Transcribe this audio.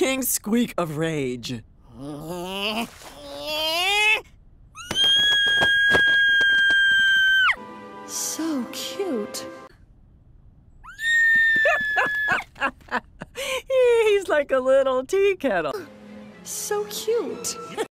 King's squeak of rage. So cute. He's like a little tea kettle. So cute.